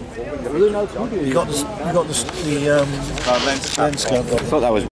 You got the, you got the, the um, lens cover. I thought that was